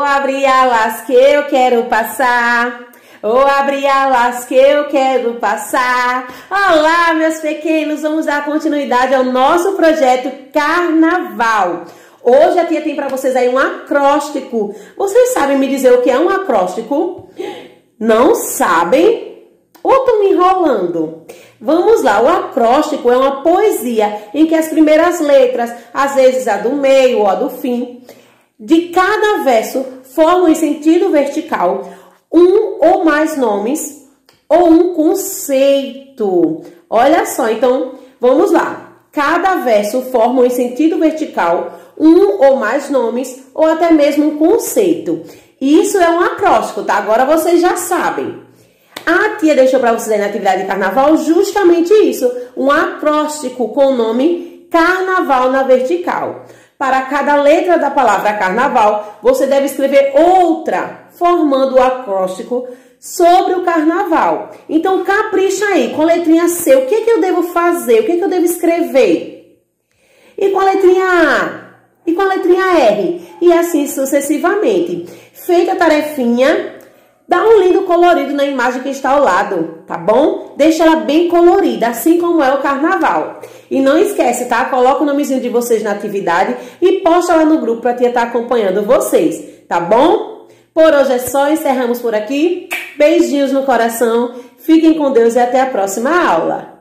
Vou abrir alas que eu quero passar. Vou abrir alas que eu quero passar. Olá, meus pequenos, vamos dar continuidade ao nosso projeto Carnaval. Hoje a tia tem para vocês aí um acróstico. Vocês sabem me dizer o que é um acróstico? Não sabem? Ou estão me enrolando? Vamos lá, o acróstico é uma poesia em que as primeiras letras, às vezes a do meio ou a do fim, de cada verso formam em sentido vertical um ou mais nomes ou um conceito. Olha só, então vamos lá. Cada verso forma em sentido vertical um ou mais nomes ou até mesmo um conceito. Isso é um acróstico, tá? Agora vocês já sabem. A tia deixou para vocês aí na atividade de carnaval justamente isso, um acróstico com o nome Carnaval na vertical. Para cada letra da palavra carnaval, você deve escrever outra, formando o acróstico sobre o carnaval. Então, capricha aí, com a letrinha C, o que, que eu devo fazer? O que, que eu devo escrever? E com a letrinha A? E com a letrinha R? E assim sucessivamente. Feita a tarefinha, Dá um lindo colorido na imagem que está ao lado, tá bom? Deixa ela bem colorida, assim como é o carnaval. E não esquece, tá? Coloca o nomezinho de vocês na atividade e posta lá no grupo para tia estar tá acompanhando vocês, tá bom? Por hoje é só, encerramos por aqui. Beijinhos no coração, fiquem com Deus e até a próxima aula.